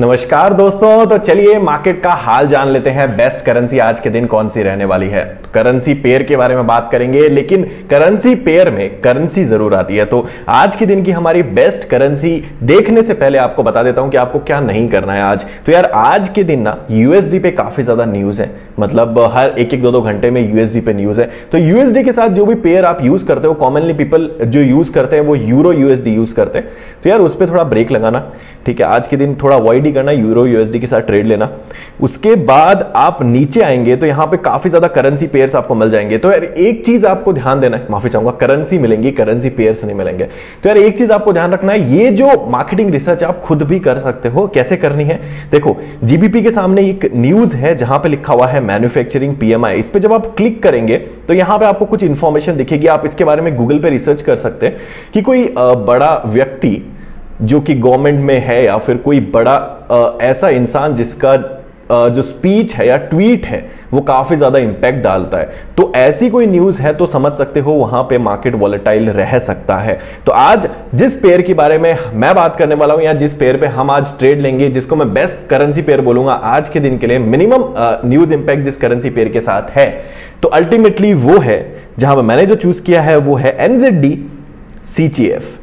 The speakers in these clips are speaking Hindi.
नमस्कार दोस्तों तो चलिए मार्केट का हाल जान लेते हैं। बेस्ट करेंसी आज के दिन कौन सी रहने वाली है? करेंसी पेयर के बारे में बात करेंगे, लेकिन करेंसी पेयर में करेंसी ज़रूर आती है। तो आज के दिन की हमारी बेस्ट करेंसी देखने से पहले आपको बता देता हूँ कि आपको क्या नहीं करना है आज। तो यार, आज के दिन ना यूएसडी पे काफ़ी ज़्यादा न्यूज़ है। मतलब हर एक एक दो दो घंटे में यूएसडी पे न्यूज़ है। तो यूएसडी के साथ जो भी पेयर आप यूज़ करते हो कॉमनली पीपल जो यूज़ करते हैं, वो यूरो यूएसडी यूज़ करते हैं। तो यार, उस पर थोड़ा ब्रेक लगाना। ठीक है, आज के दिन थोड़ा अवॉइड ही करना यूरो यूएसडी के साथ ट्रेड लेना। उसके बाद आप नीचे आएँगे तो यहाँ पे काफ़ी ज़्यादा करेंसी पेयर्स आपको मिल जाएँगे। तो यार, एक चीज़ आपको ध्यान देना है, माफ़ी चाहूँगा करेंसी मिलेंगी करेंसी पेयर्स नहीं मिलेंगे। तो यार, एक चीज़ आपको ध्यान रखना है, ये जो मार्केटिंग रिसर्च आप खुद भी कर सकते हो, कैसे करनी है? देखो जीबीपी के सामने एक न्यूज़ है जहाँ पे लिखा हुआ है मैन्युफैक्चरिंग पीएमआई इस पे जब आप क्लिक करेंगे तो यहाँ पे आपको कुछ इंफॉर्मेशन दिखेगी। आप इसके बारे में गूगल पे रिसर्च कर सकते हैं कि कोई बड़ा व्यक्ति जो कि गवर्नमेंट में है या फिर कोई बड़ा आ, ऐसा इंसान जिसका आ, जो स्पीच है या ट्वीट है वो काफ़ी ज़्यादा इंपैक्ट डालता है। तो ऐसी कोई न्यूज़ है तो समझ सकते हो वहाँ पे मार्केट वॉलेटाइल रह सकता है। तो आज जिस पेयर के बारे में मैं बात करने वाला हूँ या जिस पेयर पे हम आज ट्रेड लेंगे जिसको मैं बेस्ट करेंसी पेयर बोलूँगा आज के दिन के लिए मिनिमम न्यूज़ इंपैक्ट जिस करेंसी पेयर के साथ है तो अल्टीमेटली वो है जहाँ मैंने जो चूज़ किया है वो है एनजेडी सीचीएफ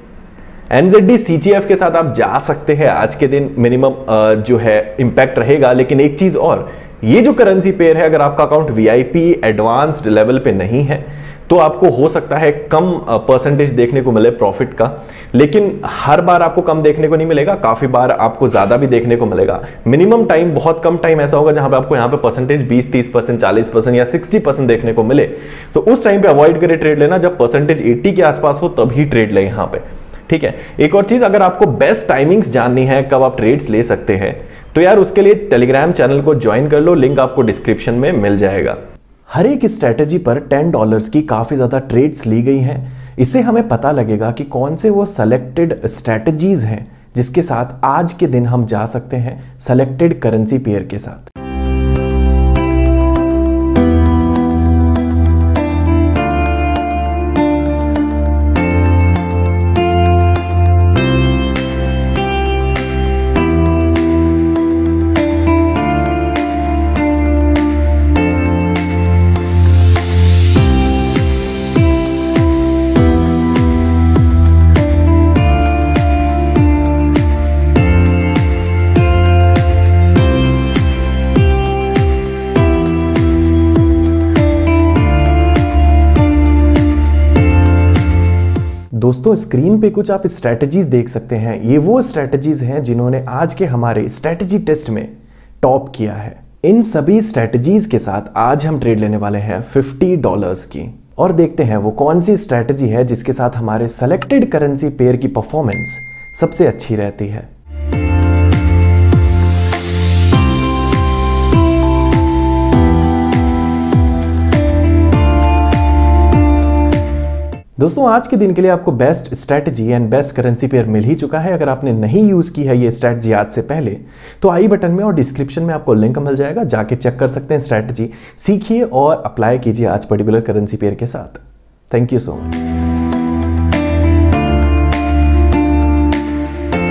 एनजेडी सीजीएफ के साथ आप जा सकते हैं। आज के दिन मिनिमम जो है इंपैक्ट रहेगा। लेकिन एक चीज़ और, ये जो करेंसी पेयर है, अगर आपका अकाउंट वीआईपी एडवांस्ड लेवल पे नहीं है तो आपको हो सकता है कम परसेंटेज देखने को मिले प्रॉफिट का। लेकिन हर बार आपको कम देखने को नहीं मिलेगा, काफ़ी बार आपको ज़्यादा भी देखने को मिलेगा। मिनिमम टाइम बहुत कम टाइम ऐसा होगा जहाँ पे आपको यहाँ पे परसेंटेज 20 30 परसेंट चालीस परसेंट या 60 परसेंट देखने को मिले। तो उस टाइम पे अवॉइड करें ट्रेड लेना। जब परसेंटेज 80 के आसपास हो, तभी ट्रेड ले यहाँ पे। ठीक है? एक और चीज़, अगर आपको बेस्ट टाइमिंग्स जाननी है, कब आप ट्रेड्स ले सकते हैं तो यार उसके लिए टेलीग्राम चैनल को ज्वाइन कर लो लिंक आपको डिस्क्रिप्शन में मिल जाएगा। हर एक स्ट्रेटेजी पर टेन डॉलर्स की काफ़ी ज़्यादा ट्रेड्स ली गई हैं। इससे हमें पता लगेगा कि कौन से वो सेलेक्टेड स्ट्रेटजीज हैं, जिसके साथ आज के दिन हम जा सकते हैं सेलेक्टेड करेंसी पेयर के साथ। दोस्तों स्क्रीन पे कुछ आप स्ट्रेटजीज देख सकते हैं। ये वो स्ट्रेटजीज हैं जिन्होंने आज के हमारे स्ट्रेटजी टेस्ट में टॉप किया है। इन सभी स्ट्रेटजीज के साथ आज हम ट्रेड लेने वाले हैं 50 डॉलर्स की। और देखते हैं वो कौन सी स्ट्रेटजी है जिसके साथ हमारे सेलेक्टेड करेंसी पेयर की परफॉर्मेंस सबसे अच्छी रहती है। दोस्तों, आज के दिन के लिए आपको best strategy and best currency pair मिल ही चुका है। अगर आपने नहीं यूज़ की है ये स्ट्रैटेजी आज से पहले तो आई बटन में और डिस्क्रिप्शन में आपको लिंक मिल जाएगा, जाके चेक कर सकते हैं स्ट्रैटेजी सीखिए और अप्लाई कीजिए आज पर्टिकुलर करेंसी पेयर के साथ। Thank you so much